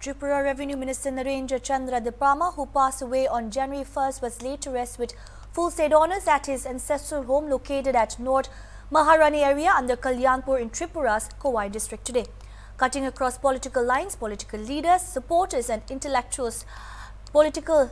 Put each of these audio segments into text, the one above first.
Tripura Revenue Minister Narendra Chandra Diprama, who passed away on January 1st, was laid to rest with full state honours at his ancestral home located at North Maharani area under Kalyanpur in Tripura's Kowai district today. Cutting across political lines, political leaders, supporters and intellectuals political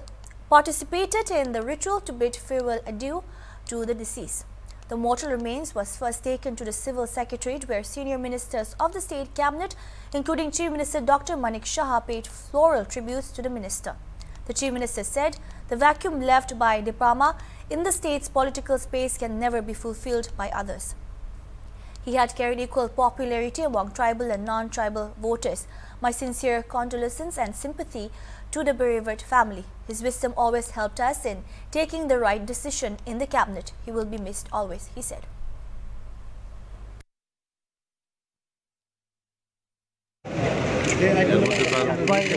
participated in the ritual to bid farewell adieu to the deceased. The mortal remains was first taken to the Civil Secretariat where senior ministers of the state cabinet, including Chief Minister Dr. Manik Shah, paid floral tributes to the minister. The Chief Minister said the vacuum left by Diprama in the state's political space can never be fulfilled by others. He had carried equal popularity among tribal and non-tribal voters. My sincere condolences and sympathy to the bereaved family. His wisdom always helped us in taking the right decision in the cabinet. He will be missed always, he said.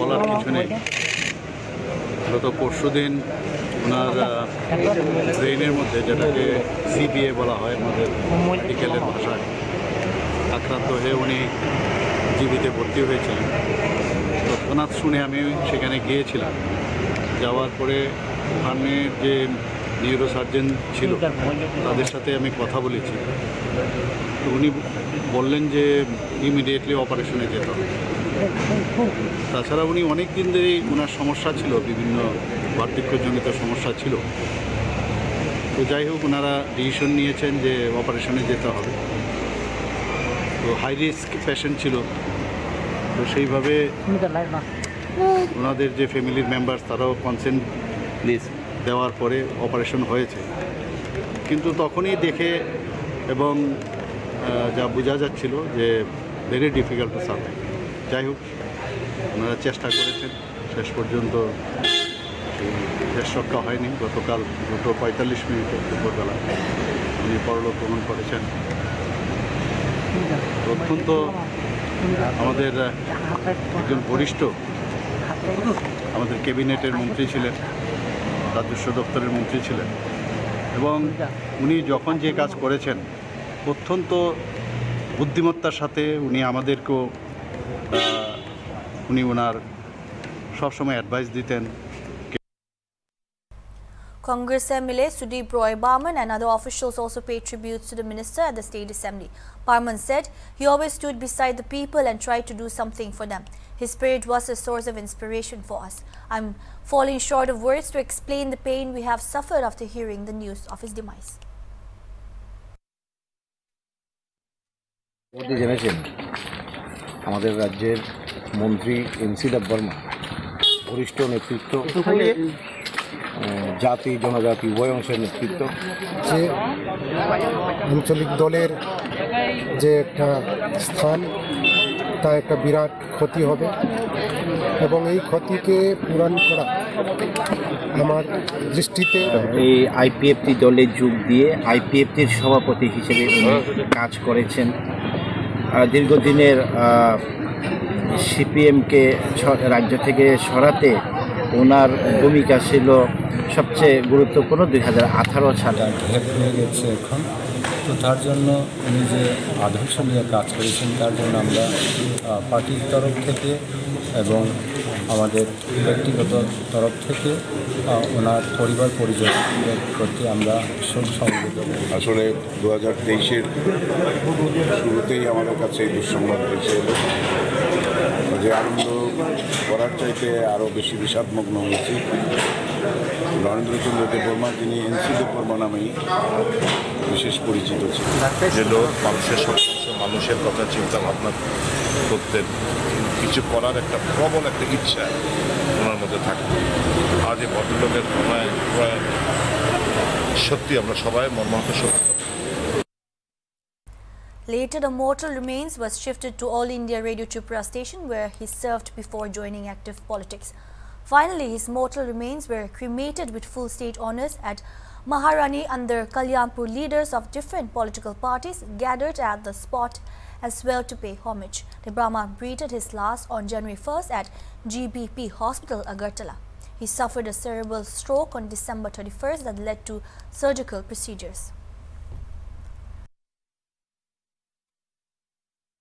বলার কিছু নেই গত পরশু দিন ওনার ব্রেইনের মধ্যে যেটাকে CBA বলা হয়, আমাদের মেডিকেলের ভাষায়, আক্রান্ত হয়ে উনি জীবিতে ভর্তি হয়েছিলেন। তৎক্ষণাৎ শুনে আমি সেখানে গিয়েছিলাম। যাওয়ার পরে ওখানের যে নিউরো সার্জন ছিল, তাদের সাথে আমি কথা বলেছি। উনি বললেন যে ইমিডিয়েটলি অপারেশনে যেতে হবে। তাছাড়া উনি অনেক দিন ধরেই ওনার সমস্যা ছিল, বিভিন্ন বার্ধক্যজনিত সমস্যা ছিল। তো যাই হোক ওনারা ডিসিশন নিয়েছেন যে অপারেশনে যেতে হবে। তো হাই রিস্ক পেশেন্ট ছিল। তো সেইভাবে ওনাদের যে ফ্যামিলির মেম্বার তারাও কনসেন্ট দেওয়ার পরে অপারেশন হয়েছে। কিন্তু তখনই দেখে এবং যা বোঝা যাচ্ছিল যে ভেরি ডিফিকাল্ট টু সার্ভাইভ যাই হোক ওনারা চেষ্টা করেছেন। শেষ পর্যন্ত শেষ রক্ষা হয়নি। গতকাল দুটো পঁয়তাল্লিশ মিনিটে দুপুরবেলা উনি পরলোক গ্রহণ করেছেন। অত্যন্ত আমাদের একজন বরিষ্ঠ আমাদের ক্যাবিনেটের মন্ত্রী ছিলেন, রাজস্ব দপ্তরের মন্ত্রী ছিলেন এবং উনি যখন যে কাজ করেছেন, অত্যন্ত বুদ্ধিমত্তার সাথে উনি আমাদেরকেও উনি ওনার সবসময় অ্যাডভাইস দিতেন Congress MLA Sudeep Roy Barman and other officials also paid tributes to the minister at the State Assembly. Barman said he always stood beside the people and tried to do something for them. His spirit was a source of inspiration for us. I'm falling short of words to explain the pain we have suffered after hearing the news of his demise. মধ্যে জেনেছেন আমাদের রাজ্যের মন্ত্রী NC Varma বরিষ্ঠ নেতৃত্ব জাতি জনজাতি উভয় অংশের নেতৃত্ব। যে আঞ্চলিক দলের যে একটা স্থান তা একটা বিরাট ক্ষতি হবে এবং এই ক্ষতিকে পূরণ করা আমার দৃষ্টিতে এই আইপিএফটি দলে যোগ দিয়ে আইপিএফটির সভাপতি হিসেবে কাজ করেছেন। দীর্ঘদিনের সিপিএমকে রাজ্য থেকে সরাতে ওনার ভূমিকা ছিল সবচেয়ে গুরুত্বপূর্ণ দুই হাজার আঠারো সালে। হয়ে গেছে এখন। তো তার জন্য উনি যে আদর্শ নিয়ে কাজ করেছেন, তার জন্য আমরা পার্টির তরফ থেকে এবং আমাদের ব্যক্তিগত তরফ থেকে ওনার পরিবার পরিজনদের প্রতি আমরা সমবেত আসলে দু হাজার তেইশের শুরুতেই আমাদের কাছে এই দুঃসংবাদ এলো। যে আনন্দ করার চাইতে আরও বেশি বিষাদমগ্ন হয়েছি। নরেন্দ্রচন্দ্র দেববর্মা যিনি এনসি দেববর্মা নামেই বিশেষ পরিচিত ছিলেন। যে লোক মানুষের সব মানুষের কথা চিন্তা ভাবনা করতেন কিছু করার একটা প্রবল একটা ইচ্ছা ওনার মধ্যে থাকতো আজ এই ভদ্রলোকের প্রয়াণ প্রয়াণ সত্যি আমরা সবাই মর্মাহত সত্যি Later, the mortal remains was shifted to All India Radio Tripura station where he served before joining active politics. Finally, his mortal remains were cremated with full state honours at Maharani and under Kalyanpur leaders of different political parties gathered at the spot as well to pay homage. The Brahma breathed his last on January 1st at GBP Hospital, Agartala. He suffered a cerebral stroke on December 31st that led to surgical procedures.